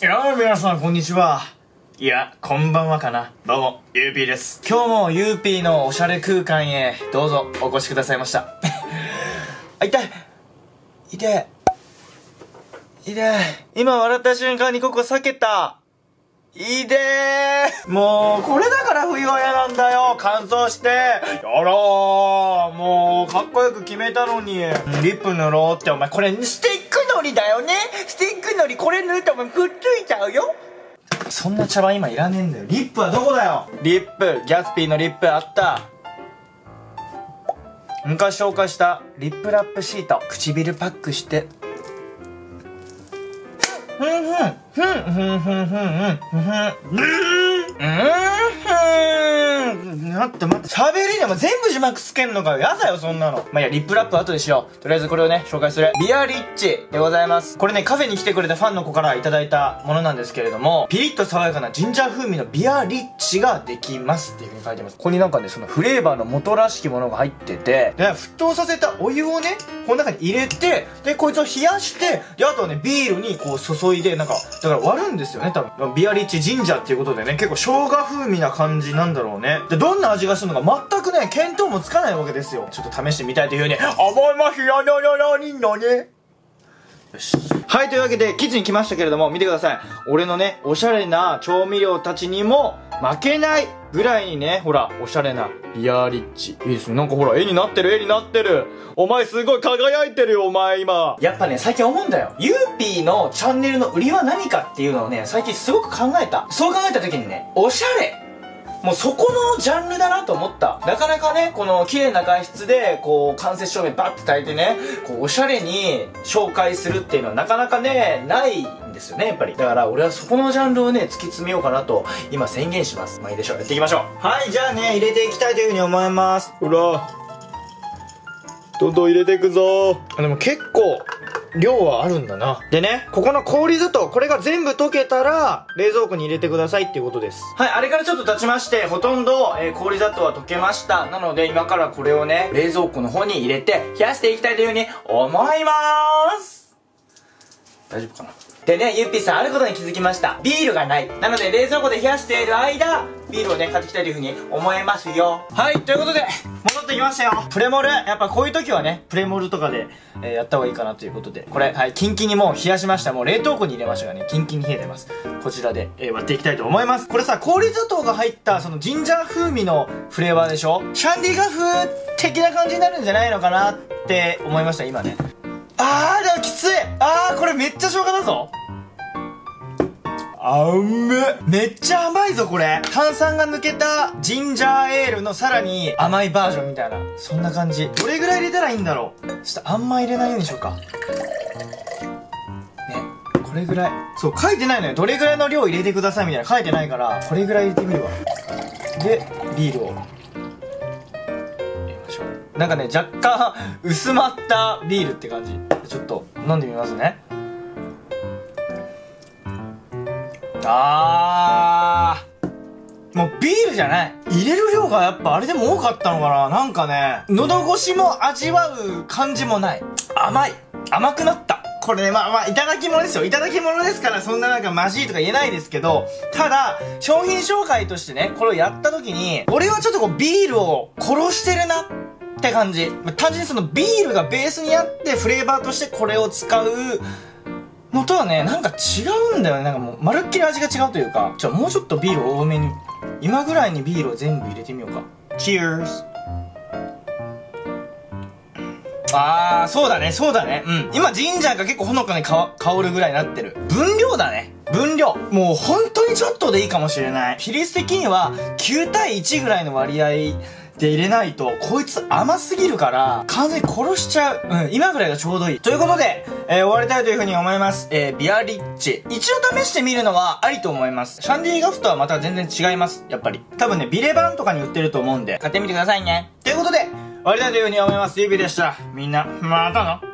いやー皆さんこんにちは。いや、こんばんはかな。どうも、ゆうぴーです。今日もゆうぴーのおしゃれ空間へ、どうぞお越しくださいました。あ、痛い痛い痛い今笑った瞬間にここ避けたいでーもう、これだから冬は嫌なんだよ乾燥してやらーもう、かっこよく決めたのに。リップ塗ろうって、お前、これ、スティックのりだよねスティックのり、これ塗るとお前、くっついちゃうよそんな茶番今いらねえんだよ。リップはどこだよ？リップ、ギャツビーのリップあった。昔紹介したリップラップシート。唇パックして。ふんふん、ふん、ふん、ふん、ふん、ふん、ふん、ふん、ふん、うん、待って待って、喋りでも全部字幕つけんのかよ。やだよ、そんなの。まあ、いや、リップラップ後でしよう。とりあえずこれをね、紹介する。ビアリッチでございます。これね、カフェに来てくれたファンの子からいただいたものなんですけれども、ピリッと爽やかなジンジャー風味のビアリッチができますっていう風に書いてます。ここになんかね、そのフレーバーの元らしきものが入ってて、で、沸騰させたお湯をね、この中に入れて、で、こいつを冷やして、で、あとはね、ビールにこう注いで、なんか、だから割るんですよね、多分。ビアリッチジンジャーっていうことでね、結構生姜風味な感じなんだろうね。で、どんな味がするのか全くね、見当もつかないわけですよ。ちょっと試してみたいというふうに思いますよ、のののにのね。よし。はい、というわけで、キッチンに来ましたけれども、見てください。俺のね、おしゃれな調味料たちにも負けないぐらいにね、ほら、おしゃれなビアリッチ。いいですね。なんかほら、絵になってる、絵になってる。お前すごい輝いてるよ、お前今。やっぱね、最近思うんだよ。ゆーぴーのチャンネルの売りは何かっていうのをね、最近すごく考えた。そう考えた時にね、おしゃれ。もうそこのジャンルだなと思った。なかなかね、この綺麗な外出で、こう、間接照明バッて焚いてね、こう、おしゃれに紹介するっていうのはなかなかね、ないんですよね、やっぱり。だから俺はそこのジャンルをね、突き詰めようかなと、今宣言します。まあいいでしょう。やっていきましょう。はい、じゃあね、入れていきたいというふうに思います。ほら。どんどん入れていくぞでも結構、量はあるんだな。でね、ここの氷砂糖、これが全部溶けたら、冷蔵庫に入れてくださいっていうことです。はい、あれからちょっと経ちまして、ほとんど、えー氷砂糖は溶けました。なので、今からこれをね、冷蔵庫の方に入れて、冷やしていきたいというふうに思います大丈夫かな？でね、ゆっぴーさん、あることに気づきました。ビールがない。なので、冷蔵庫で冷やしている間、ビールをね、買ってきたいというふうに思いますよ。はい、ということで、戻ってきましたよ。プレモル。やっぱこういう時はね、プレモルとかで、えーやった方がいいかなということで。これ、はい、キンキンにもう冷やしました。もう冷凍庫に入れましたがね、キンキンに冷えてます。こちらで、えー割っていきたいと思います。これさ、氷砂糖が入った、そのジンジャー風味のフレーバーでしょ？シャンディガフ的な感じになるんじゃないのかなって思いました、今ね。あー、でもきついあー、これめっちゃ生姜だぞあうめ。めっちゃ甘いぞこれ。炭酸が抜けたジンジャーエールのさらに甘いバージョンみたいな。そんな感じ。どれぐらい入れたらいいんだろう。ちょっとあんま入れないようにしようか。ね。これぐらい。そう書いてないのよ。どれぐらいの量入れてくださいみたいな。書いてないからこれぐらい入れてみるわ。でビールを。なんかね若干薄まったビールって感じ。ちょっと飲んでみますね。あー。もうビールじゃない。入れる量がやっぱあれでも多かったのかな。なんかね喉越しも味わう感じもない。甘い。甘くなった。これねまあまあいただき物ですよ。いただき物ですからそんななんかまずいとか言えないですけどただ商品紹介としてねこれをやった時に俺はちょっとこうビールを殺してるなって感じ。単純にそのビールがベースにあってフレーバーとしてこれを使うのとはね、なんか違うんだよね。なんかもう、まるっきり味が違うというか、じゃあもうちょっとビールを多めに、今ぐらいにビールを全部入れてみようか。Cheers! あー、そうだね、そうだね。うん。今、ジンジャーが結構ほのかにか香るぐらいになってる。分量だね。分量。もう本当にちょっとでいいかもしれない。比率的には9対1ぐらいの割合で入れないと、こいつ甘すぎるから、完全に殺しちゃう。うん、今ぐらいがちょうどいい。ということで、えー終わりたいというふうに思います。えービアリッチ。一応試してみるのはありと思います。シャンディガフとはまた全然違います。やっぱり。多分ね、ビレ版とかに売ってると思うんで、買ってみてくださいね。ということで、終わりたいというふうに思います。ゆうびでした。みんな、またな。